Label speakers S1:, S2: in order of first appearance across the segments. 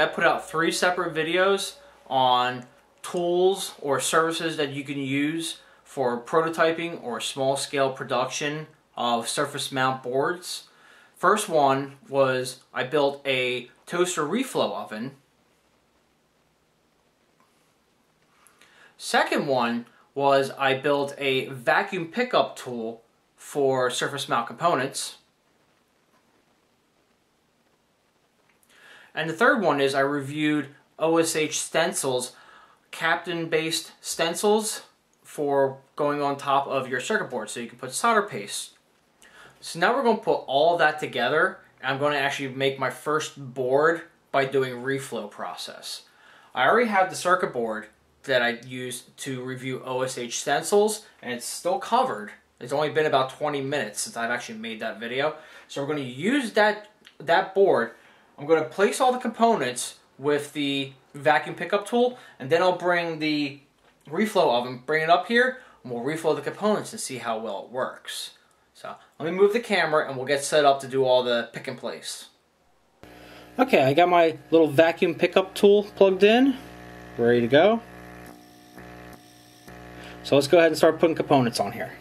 S1: I put out three separate videos on tools or services that you can use for prototyping or small scale production of surface mount boards. First one was I built a toaster reflow oven. Second one was I built a vacuum pickup tool for surface mount components. And the third one is I reviewed OSH stencils, Kapton-based stencils for going on top of your circuit board so you can put solder paste. So now we're going to put all that together I'm going to actually make my first board by doing reflow process. I already have the circuit board that I used to review OSH stencils and it's still covered. It's only been about 20 minutes since I've actually made that video. So we're going to use that, that board I'm going to place all the components with the vacuum pickup tool, and then I'll bring the reflow oven, bring it up here, and we'll reflow the components and see how well it works. So let me move the camera and we'll get set up to do all the pick and place. Okay, I got my little vacuum pickup tool plugged in, ready to go. So let's go ahead and start putting components on here.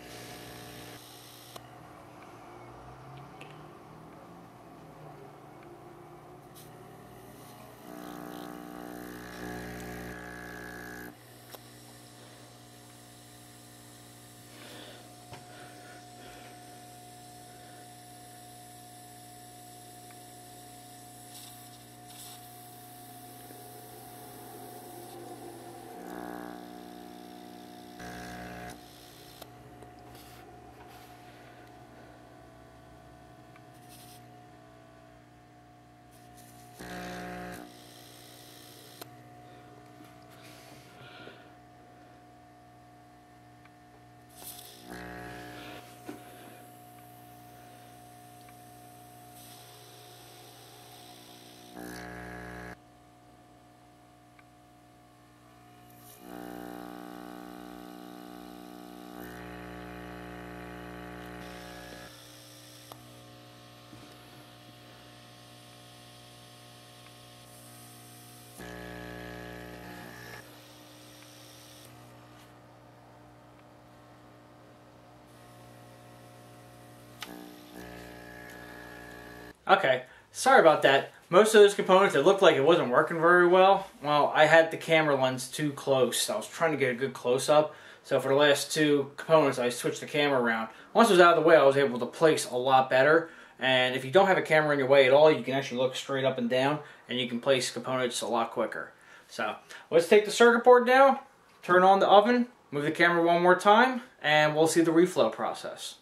S1: Okay, sorry about that. Most of those components, it looked like it wasn't working very well. Well, I had the camera lens too close. I was trying to get a good close-up. So for the last two components, I switched the camera around. Once it was out of the way, I was able to place a lot better. And if you don't have a camera in your way at all, you can actually look straight up and down, and you can place components a lot quicker. So let's take the circuit board down, turn on the oven, move the camera one more time, and we'll see the reflow process.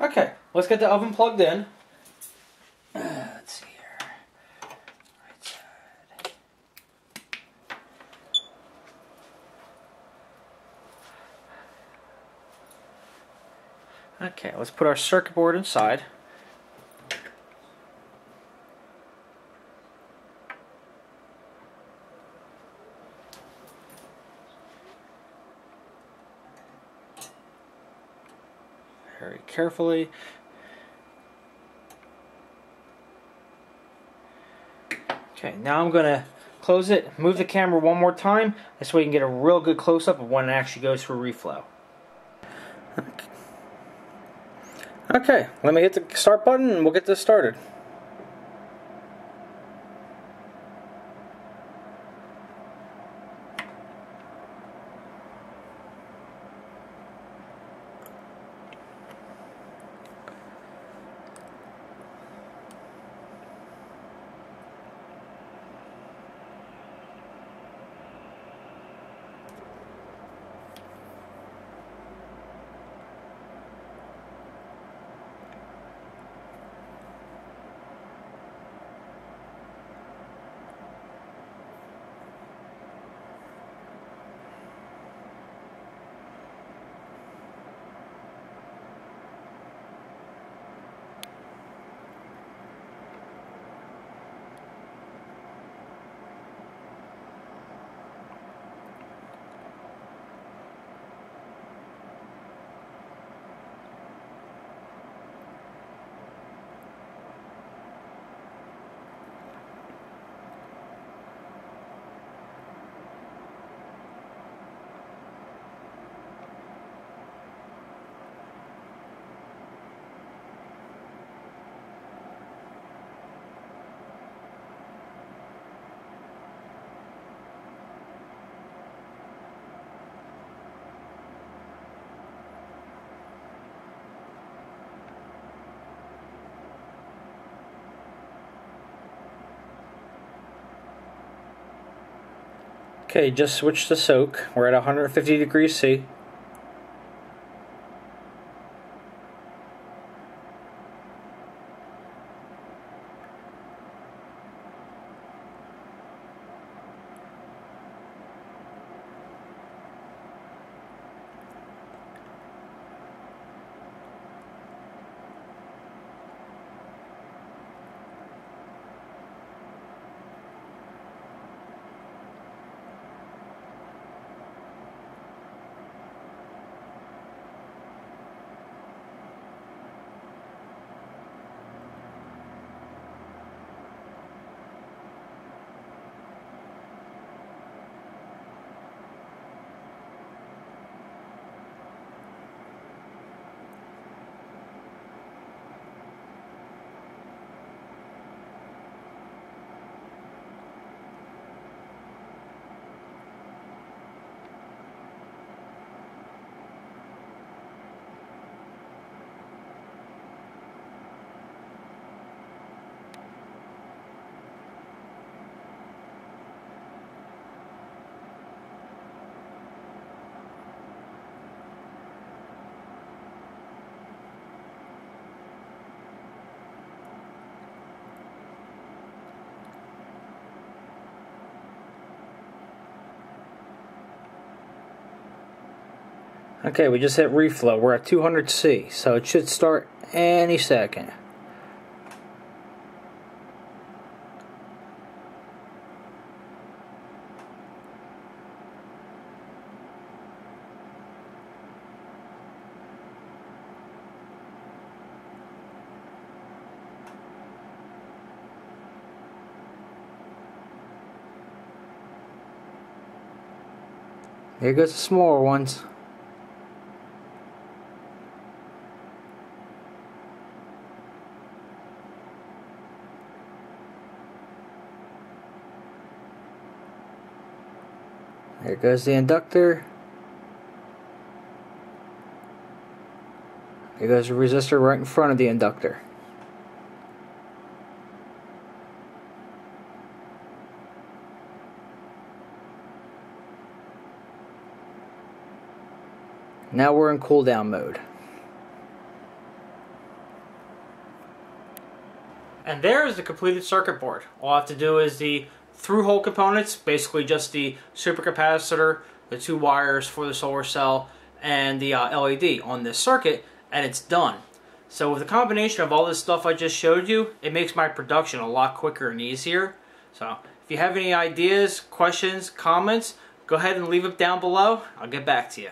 S1: Okay, let's get the oven plugged in. Let's see here. Right side. Okay, let's put our circuit board inside. Very carefully. Okay, now I'm going to close it, move the camera one more time. This way you can get a real good close-up of when it actually goes for reflow. Okay, let me hit the start button and we'll get this started. Okay, just switch to soak. We're at 150 degrees C. Okay, we just hit reflow. We're at 200C, so it should start any second. Here goes the smaller ones. There goes the inductor. There goes the resistor right in front of the inductor. Now we're in cool down mode. And there's the completed circuit board. All I have to do is the through hole components, basically just the supercapacitor, the two wires for the solar cell, and the uh, LED on this circuit, and it's done. So with the combination of all this stuff I just showed you, it makes my production a lot quicker and easier. So if you have any ideas, questions, comments, go ahead and leave them down below. I'll get back to you.